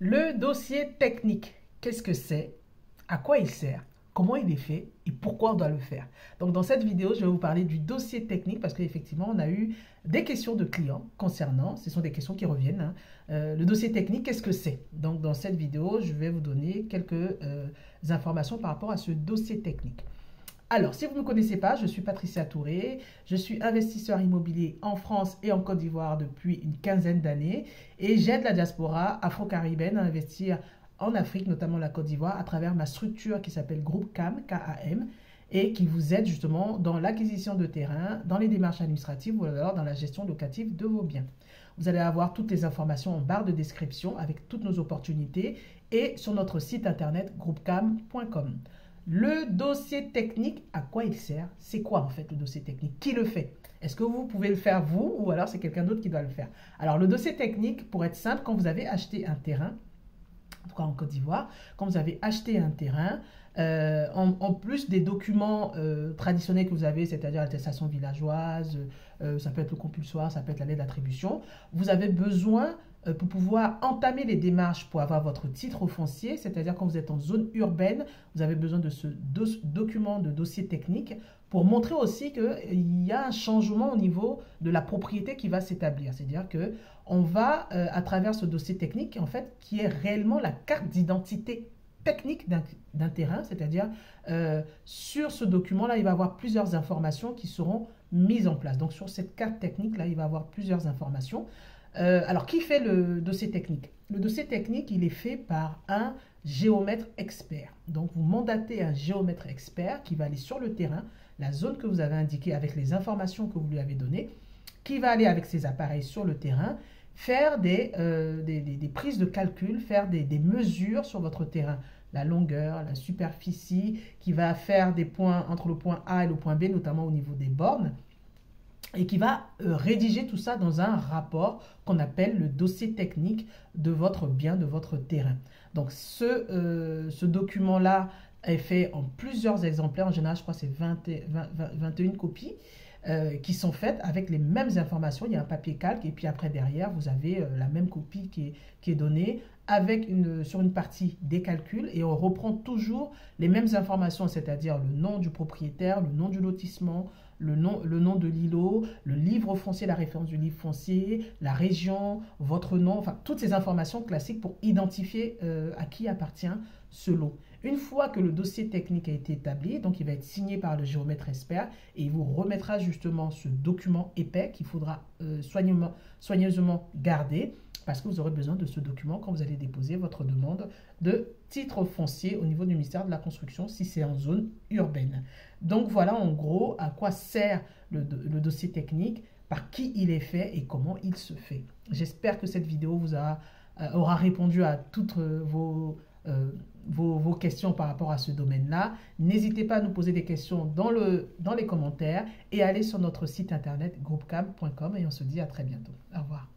Le dossier technique, qu'est-ce que c'est? À quoi il sert? Comment il est fait? Et pourquoi on doit le faire? Donc dans cette vidéo, je vais vous parler du dossier technique parce qu'effectivement, on a eu des questions de clients concernant, ce sont des questions qui reviennent. Hein. Euh, le dossier technique, qu'est-ce que c'est? Donc dans cette vidéo, je vais vous donner quelques euh, informations par rapport à ce dossier technique. Alors, si vous ne me connaissez pas, je suis Patricia Touré. Je suis investisseur immobilier en France et en Côte d'Ivoire depuis une quinzaine d'années. Et j'aide la diaspora afro-caribéenne à investir en Afrique, notamment la Côte d'Ivoire, à travers ma structure qui s'appelle Groupe CAM, KAM, et qui vous aide justement dans l'acquisition de terrain, dans les démarches administratives ou alors dans la gestion locative de vos biens. Vous allez avoir toutes les informations en barre de description avec toutes nos opportunités et sur notre site internet groupecam.com. Le dossier technique, à quoi il sert? C'est quoi en fait le dossier technique? Qui le fait? Est-ce que vous pouvez le faire vous ou alors c'est quelqu'un d'autre qui doit le faire? Alors le dossier technique, pour être simple, quand vous avez acheté un terrain, en tout cas en Côte d'Ivoire, quand vous avez acheté un terrain, euh, en, plus des documents euh, traditionnels que vous avez, c'est-à-dire l'attestation villageoise, euh, ça peut être le compulsoire, ça peut être la d'attribution, vous avez besoin pour pouvoir entamer les démarches pour avoir votre titre foncier, c'est-à-dire quand vous êtes en zone urbaine, vous avez besoin de ce document de dossier technique pour montrer aussi qu'il y a un changement au niveau de la propriété qui va s'établir. C'est-à-dire que on va, euh, à travers ce dossier technique, en fait, qui est réellement la carte d'identité technique d'un terrain, c'est-à-dire euh, sur ce document-là, il va y avoir plusieurs informations qui seront mises en place. Donc sur cette carte technique-là, il va y avoir plusieurs informations. Euh, alors, qui fait le dossier technique? Le dossier technique, il est fait par un géomètre expert. Donc, vous mandatez un géomètre expert qui va aller sur le terrain, la zone que vous avez indiquée avec les informations que vous lui avez données, qui va aller avec ses appareils sur le terrain, faire des, euh, prises de calcul, faire des, des mesures sur votre terrain. La longueur, la superficie, qui va faire des points entre le point A et le point B, notamment au niveau des bornes, et qui va euh, rédiger tout ça dans un rapport qu'on appelle le dossier technique de votre bien, de votre terrain. Donc ce, euh, ce document-là est fait en plusieurs exemplaires, en général je crois c'est 21 copies. Euh, qui sont faites avec les mêmes informations. Il y a un papier calque et puis après derrière, vous avez la même copie qui est, donnée avec sur une partie des calculs et on reprend toujours les mêmes informations, c'est-à-dire le nom du propriétaire, le nom du lotissement, le nom, le nom de l'îlot, le livre foncier, la référence du livre foncier, la région, votre nom, enfin toutes ces informations classiques pour identifier euh, à qui appartient ce lot. Une fois que le dossier technique a été établi, donc il va être signé par le géomètre expert et il vous remettra justement ce document épais qu'il faudra euh, soigneusement garder parce que vous aurez besoin de ce document quand vous allez déposer votre demande de titre foncier au niveau du ministère de la Construction si c'est en zone urbaine. Donc voilà en gros à quoi sert le, dossier technique, par qui il est fait et comment il se fait. J'espère que cette vidéo vous a, euh, aura répondu à toutes vos, euh, vos, questions par rapport à ce domaine-là. N'hésitez pas à nous poser des questions dans, le, dans les commentaires et allez sur notre site internet groupecam.com et on se dit à très bientôt. Au revoir.